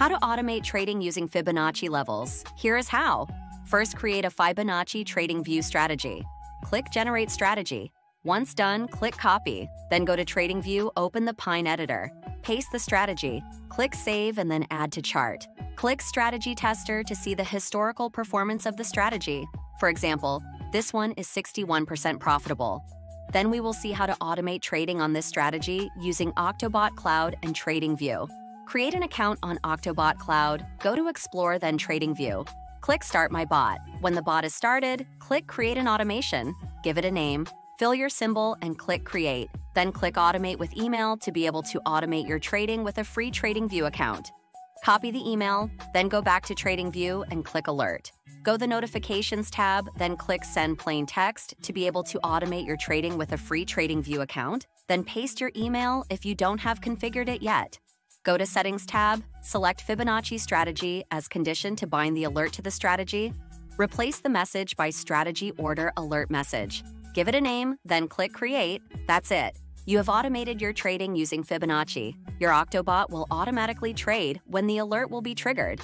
How to automate trading using Fibonacci levels. Here is how. First, create a Fibonacci trading view strategy. Click Generate Strategy. Once done, click Copy. Then go to Trading View, open the Pine editor. Paste the strategy. Click Save and then Add to Chart. Click Strategy Tester to see the historical performance of the strategy. For example, this one is 61% profitable. Then we will see how to automate trading on this strategy using Octobot Cloud and TradingView. Create an account on Octobot Cloud, go to Explore, then Trading View. Click Start My Bot. When the bot is started, click Create an Automation, give it a name, fill your symbol, and click Create. Then click Automate with Email to be able to automate your trading with a free TradingView account. Copy the email, then go back to TradingView and click Alert. Go the Notifications tab, then click Send Plain Text to be able to automate your trading with a free TradingView account. Then paste your email if you don't have configured it yet. Go to Settings tab, select Fibonacci Strategy as condition to bind the alert to the strategy. Replace the message by Strategy Order Alert Message. Give it a name, then click Create. That's it. You have automated your trading using Fibonacci. Your Octobot will automatically trade when the alert will be triggered.